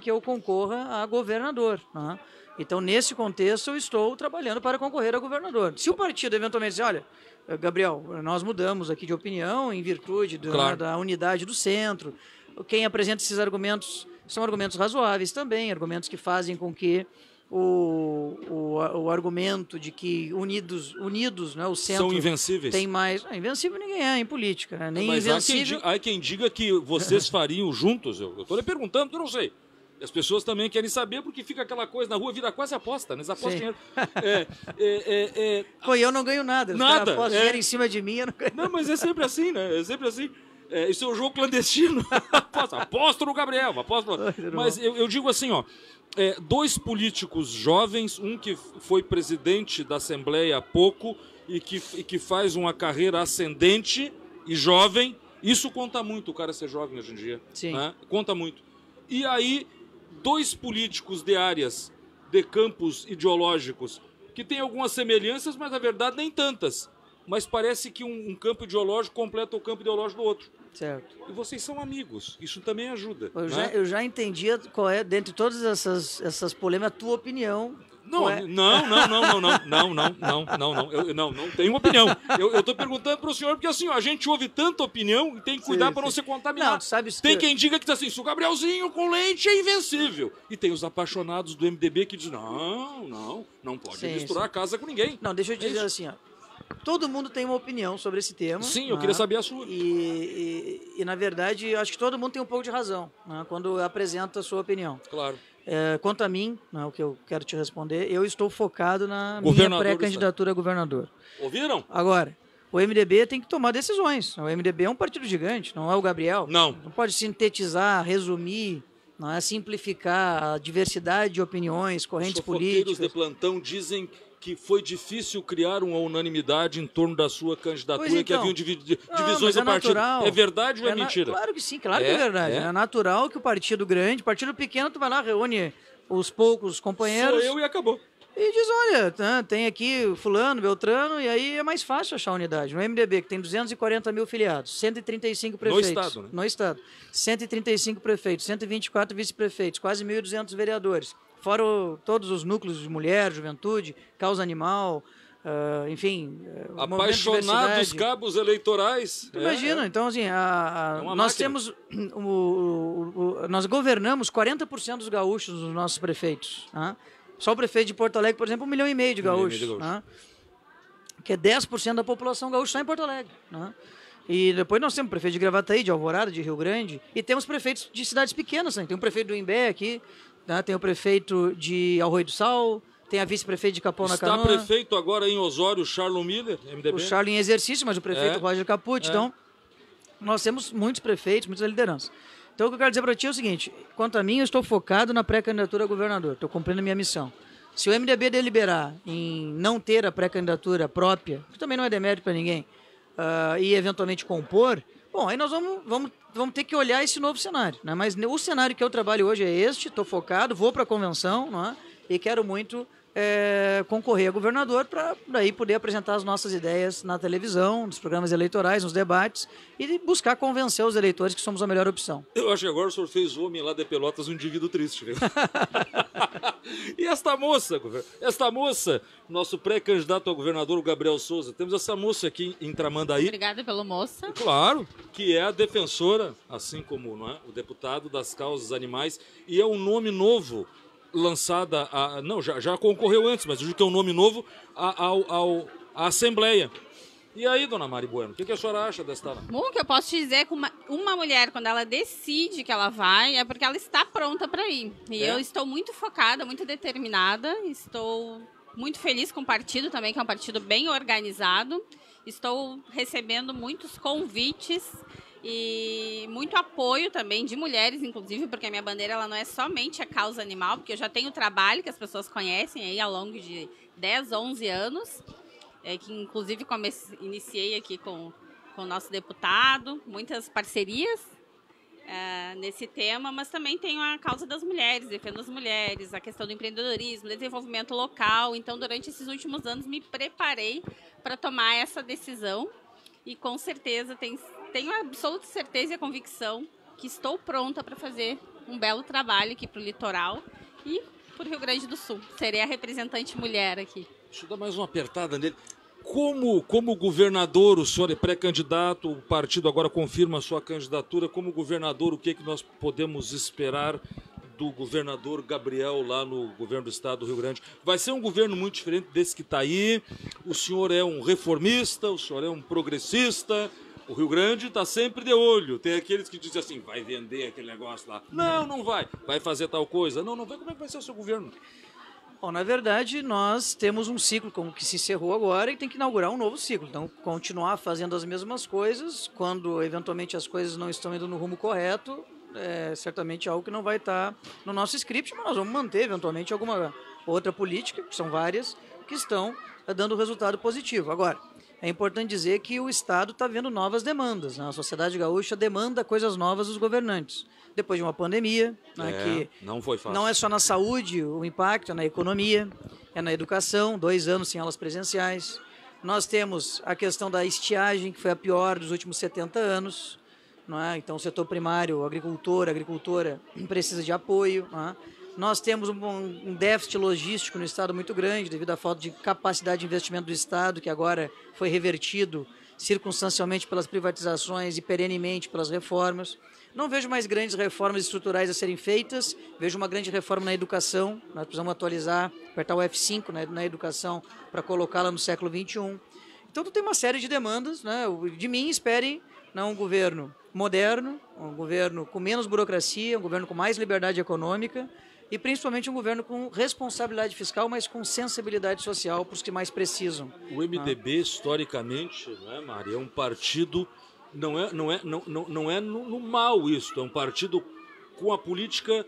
que eu concorra a governador. Né? Então, nesse contexto, eu estou trabalhando para concorrer a governador. Se o partido eventualmente dizer, olha, Gabriel, nós mudamos aqui de opinião em virtude do, Claro. da unidade do centro, quem apresenta esses argumentos são argumentos razoáveis também, argumentos que fazem com que o, o, o argumento de que unidos, unidos né, o centro São invencíveis. tem mais... Ah, invencível ninguém é em política, né? nem Mas há quem, invencível... diga, há quem diga que vocês fariam juntos. Eu estou lhe perguntando, eu não sei. As pessoas também querem saber, porque fica aquela coisa na rua, vira quase aposta, né? Eles apostam Sim. dinheiro. É, é, é, é, Pô, eu não ganho nada. Nada, apostam é. dinheiro em cima de mim, eu não ganho Não, mas é sempre assim, né? É sempre assim. É, isso é um jogo clandestino. aposto no Gabriel, aposto no... Mas eu, eu digo assim, ó. é, dois políticos jovens, um que foi presidente da Assembleia há pouco e que, e que faz uma carreira ascendente e jovem, isso conta muito, o cara ser jovem hoje em dia. Sim. né? Conta muito. E aí, dois políticos de áreas, de campos ideológicos, que têm algumas semelhanças, mas na verdade nem tantas. Mas parece que um, um campo ideológico completa o campo ideológico do outro. Certo. E vocês são amigos, isso também ajuda. Eu, né? já, eu já entendi qual é, dentre todas essas, essas polêmicas, a tua opinião. Não, é? não, não, não, não, não, não, não, não, não, não, eu, não, não tenho opinião. Eu, eu tô perguntando pro senhor, porque assim, ó, a gente ouve tanta opinião e tem que cuidar para não ser contaminado. Não, tu sabes tem que- quem diga que tá assim, se o Gabrielzinho com leite é invencível. E tem os apaixonados do MDB que dizem, não, não, não pode Sim, misturar sim. a casa com ninguém. Não, deixa eu te É dizer isso. assim, ó. Todo mundo tem uma opinião sobre esse tema. Sim, eu né? queria saber a sua. E, e, e, na verdade, acho que todo mundo tem um pouco de razão né, quando apresenta a sua opinião. Claro. É, quanto a mim, né, o que eu quero te responder, eu estou focado na minha Governador pré-candidatura a governador. Ouviram? Agora, o MDB tem que tomar decisões. O MDB é um partido gigante, não é o Gabriel. Não. Não pode sintetizar, resumir, não é simplificar a diversidade de opiniões, Os correntes políticas. de plantão dizem que foi difícil criar uma unanimidade em torno da sua candidatura, Pois que então. haviam divi- di- Não, divisões mas é do partido. natural. É verdade ou é, na- mentira? Claro que sim, claro É? que é verdade. É? É? natural que o partido grande, partido pequeno, tu vai lá, reúne os poucos companheiros Sou eu e acabou. e diz, olha, tá, tem aqui fulano, Beltrano, e aí é mais fácil achar unidade. No MDB, que tem 240 mil filiados, 135 prefeitos. estado, né? No estado. 135 prefeitos, 124 vice-prefeitos, quase 1.200 vereadores. Fora o- todos os núcleos de mulher, juventude, causa animal, ah, enfim... eh, Apaixonados cabos eleitorais. Tu É, Imagina, é. então assim, a- a- É nós máquina. temos o, o- o- nós governamos 40% dos gaúchos nos nossos prefeitos. né? Só o prefeito de Porto Alegre, por exemplo, um milhão e meio de meio gaúchos. de gaúchos. né? Que é 10% da população gaúcha só em Porto Alegre. né? E depois nós temos prefeito de Gravataí, de Alvorada, de Rio Grande, e temos prefeitos de cidades pequenas. Né? Tem o prefeito do Imbé aqui, né? tem o prefeito de Arroio do Sal, tem a vice-prefeita de Capão na Está prefeito agora em Osório, Charlo Miller, MDB. O Charlie em exercício, mas o prefeito É. Roger Capucci. É. Então, nós temos muitos prefeitos, muitas lideranças. Então, o que eu quero dizer para ti é o seguinte: quanto a mim, eu estou focado na pré-candidatura a governador, estou cumprindo a minha missão. Se o MDB deliberar em não ter a pré-candidatura própria, que também não é demérito para ninguém, ah, e eventualmente compor, bom, aí nós vamos, vamos, vamos ter que olhar esse novo cenário. Né? Mas o cenário que eu trabalho hoje é este, estou focado, vou para a convenção não é? e quero muito eh, concorrer a governador para daí poder apresentar as nossas ideias na televisão, nos programas eleitorais, nos debates e buscar convencer os eleitores que somos a melhor opção. Eu acho que agora o senhor fez o homem lá de Pelotas um indivíduo triste. Né? e esta moça, esta moça, nosso pré-candidato a governador, o Gabriel Souza, temos essa moça aqui em Tramandaí, Obrigada pelo moça. claro, que é a defensora, assim como não é, o deputado das causas animais, e é um nome novo lançada, a, não, já, já concorreu antes, mas que é um nome novo a- ao, ao, à Assembleia. E aí, dona Mari Bueno, o que, que a senhora acha desta... Bom, o que eu posso te dizer é que uma, uma mulher, quando ela decide que ela vai, é porque ela está pronta para ir. E É? eu estou muito focada, muito determinada, estou muito feliz com o partido também, que é um partido bem organizado. Estou recebendo muitos convites e muito apoio também de mulheres, inclusive, porque a minha bandeira ela não é somente a causa animal, porque eu já tenho trabalho que as pessoas conhecem aí ao longo de 10, 11 anos é, que inclusive comece, iniciei aqui com, com o nosso deputado, muitas parcerias é, nesse tema, mas também tenho a causa das mulheres, defendo as mulheres, a questão do empreendedorismo, desenvolvimento local. Então, durante esses últimos anos, me preparei para tomar essa decisão e com certeza tenho, tenho absoluta certeza e a convicção que estou pronta para fazer um belo trabalho aqui para o litoral e para o Rio Grande do Sul. Serei a representante mulher aqui. Deixa eu dar mais uma apertada nele. Como, como governador, o senhor é pré-candidato, o partido agora confirma a sua candidatura. Como governador, o que, é que nós podemos esperar do governador Gabriel lá no governo do estado do Rio Grande. Vai ser um governo muito diferente desse que está aí. O senhor é um reformista, o senhor é um progressista. O Rio Grande está sempre de olho. Tem aqueles que dizem assim, vai vender aquele negócio lá. Não, não vai. Vai fazer tal coisa. Não, não vai. Como é que vai ser o seu governo? Bom, na verdade, nós temos um ciclo como que se encerrou agora e tem que inaugurar um novo ciclo. Então, continuar fazendo as mesmas coisas, quando eventualmente as coisas não estão indo no rumo correto, é certamente algo que não vai estar no nosso script, mas nós vamos manter eventualmente alguma outra política, que são várias, que estão eh, dando resultado positivo. Agora, é importante dizer que o Estado está vendo novas demandas. Né? A sociedade gaúcha demanda coisas novas dos governantes. Depois de uma pandemia, né, É, que não foi fácil. não é só na saúde o impacto, é na economia, é na educação, dois anos sem aulas presenciais. Nós temos a questão da estiagem, que foi a pior dos últimos 70 anos. Não é? Então, o setor primário, agricultor, agricultora, precisa de apoio. é? Nós temos um, déficit logístico no Estado muito grande, devido à falta de capacidade de investimento do Estado, que agora foi revertido circunstancialmente pelas privatizações e perenemente pelas reformas. Não vejo mais grandes reformas estruturais a serem feitas, vejo uma grande reforma na educação. Nós precisamos atualizar, apertar o F5 na, na educação para colocá-la no século XXI. Então, tem uma série de demandas. Né? De mim, esperem né, um governo moderno, um governo com menos burocracia, um governo com mais liberdade econômica e principalmente um governo com responsabilidade fiscal, mas com sensibilidade social para os que mais precisam. O MDB, historicamente, não é, Mari, é um partido. Não é, não é, não, não, não é no, no mal isso, é um partido com a política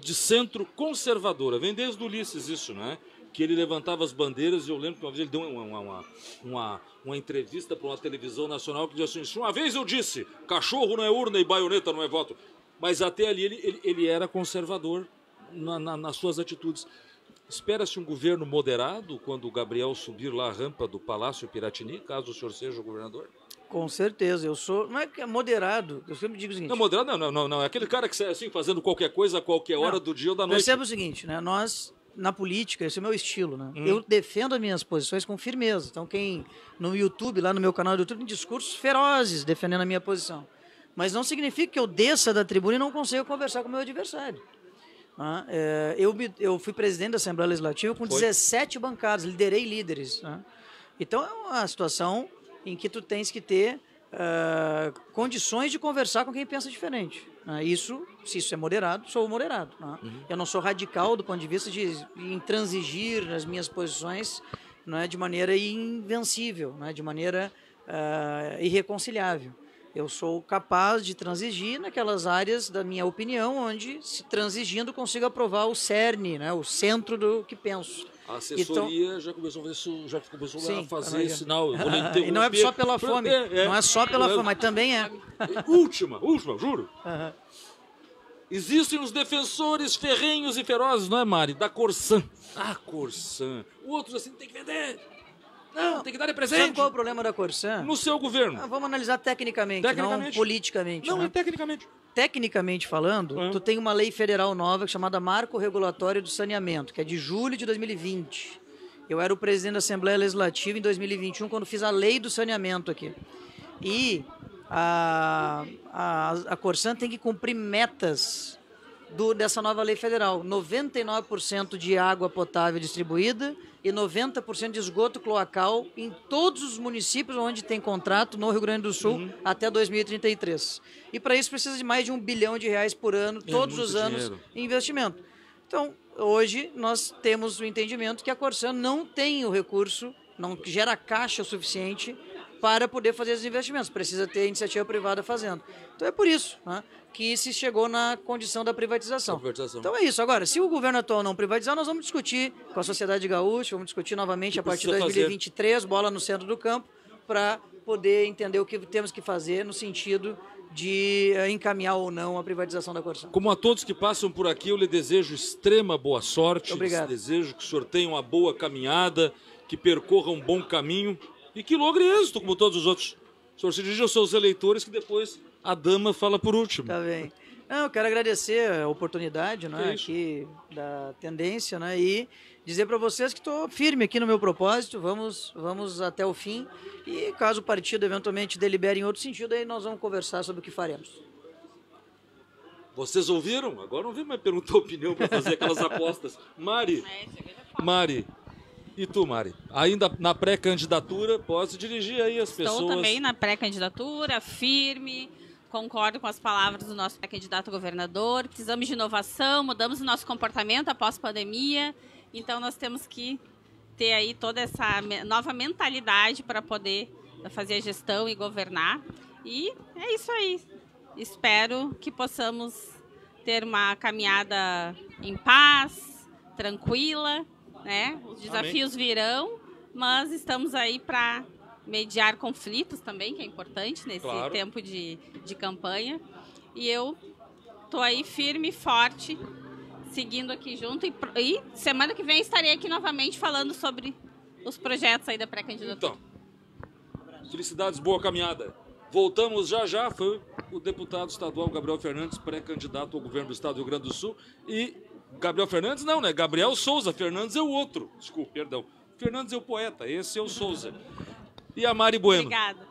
de centro conservadora. Vem desde Ulisses isso, não é? Que ele levantava as bandeiras e eu lembro que uma vez ele deu uma, uma, uma, uma, entrevista para uma televisão nacional que dizia assim: uma vez eu disse, cachorro não é urna e baioneta não é voto. Mas até ali ele, ele, ele era conservador na- na- nas suas atitudes. Espera-se um governo moderado quando o Gabriel subir lá a rampa do Palácio Piratini, caso o senhor seja o governador? Com certeza, eu sou. Não é que é moderado, eu sempre digo o seguinte. Não, moderado não, não, não. É aquele cara que sai assim fazendo qualquer coisa a qualquer hora Não, do dia ou da noite. Perceba o seguinte, né? Nós, na política, esse é o meu estilo, né? Hum. Eu defendo as minhas posições com firmeza. Então, quem no YouTube, lá no meu canal do YouTube, tem discursos ferozes defendendo a minha posição. Mas não significa que eu desça da tribuna e não consiga conversar com o meu adversário. É, eu, eu fui presidente da Assembleia Legislativa com Foi. 17 bancadas, liderei líderes. Então, é uma situação em que tu tens que ter ah, condições de conversar com quem pensa diferente. Isso, se isso é moderado, sou moderado. né? Eu não sou radical do ponto de vista de intransigir nas minhas posições né, de maneira invencível, né, de maneira irreconciliável. Eu sou capaz de transigir naquelas áreas da minha opinião onde, se transigindo, consigo aprovar o cerne, né, o centro do que penso. A assessoria já começou a fazer isso, já começou Sim, a fazer esse sinal. e não é só pela fome, É, é. não é só pela fome, mas também é. Última, última, juro. Existem os defensores ferrenhos e ferozes, não é, Mari? Da Corsan. Ah, Corsan. Outros assim, tem que vender. Não, tem que dar de Sabe presente. qual é o problema da Corsã? No seu governo. Ah, vamos analisar tecnicamente, Tecnicamente. não politicamente. Não, né? é tecnicamente. Tecnicamente falando, É. tu tem uma lei federal nova chamada Marco Regulatório do Saneamento, que é de julho de 2020. Eu era o presidente da Assembleia Legislativa em 2021, quando fiz a lei do saneamento aqui. E a, a, a Corsan tem que cumprir metas do, dessa nova lei federal. 99% de água potável distribuída e 90% de esgoto cloacal em todos os municípios onde tem contrato no Rio Grande do Sul Uhum. até 2033. E para isso precisa de mais de um bilhão de reais por ano, todos É muito os anos, dinheiro. em investimento. Então, hoje nós temos o entendimento que a Corsan não tem o recurso, não gera caixa suficiente para poder fazer esses investimentos. Precisa ter iniciativa privada fazendo. Então é por isso né, que se chegou na condição da privatização. Privatização. Então é isso. Agora, se o governo atual não privatizar, nós vamos discutir com a sociedade gaúcha, vamos discutir novamente Que a partir de precisa fazer. 2023, bola no centro do campo, para poder entender o que temos que fazer no sentido de eh, encaminhar ou não a privatização da Corsan. Como a todos que passam por aqui, eu lhe desejo extrema boa sorte. Obrigado. Desejo que o senhor tenha uma boa caminhada, que percorra um bom caminho e que logre êxito, como todos os outros. O senhor se dirige aos seus eleitores, que depois a dama fala por último. Tá bem. Não, eu quero agradecer a oportunidade, né, isso. aqui da tendência, né, e dizer para vocês que estou firme aqui no meu propósito. Vamos, vamos até o fim. E caso o partido eventualmente delibere em outro sentido, aí nós vamos conversar sobre o que faremos. Vocês ouviram? Agora não vem mais perguntar opinião para fazer aquelas apostas. Mari, Mari, e tu, Mari? Ainda na pré-candidatura, pode dirigir aí as Estou pessoas. também na pré-candidatura, firme, concordo com as palavras do nosso pré-candidato a governador. Precisamos de inovação, mudamos o nosso comportamento após pandemia, então nós temos que ter aí toda essa nova mentalidade para poder fazer a gestão e governar. E é isso aí. Espero que possamos ter uma caminhada em paz, tranquila, né? Os desafios virão, mas estamos aí para mediar conflitos também, que é importante nesse Claro. tempo de, de campanha. E eu tô aí firme e forte, seguindo aqui junto. E, e semana que vem estarei aqui novamente falando sobre os projetos aí da pré-candidatura. Então, felicidades, boa caminhada. Voltamos já já. Foi o deputado estadual Gabriel Fernandes, pré-candidato ao governo do estado do Rio Grande do Sul. E Gabriel Fernandes não, né? Gabriel Souza. Fernandes é o outro. Desculpa, perdão. Fernandes é o poeta, esse é o Souza. E a Mari Bueno. Obrigada.